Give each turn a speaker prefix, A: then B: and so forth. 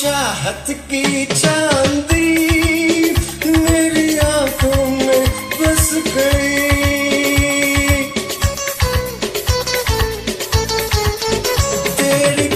A: चाहत की चांदी मेरी आँखों में बस गई। तेरी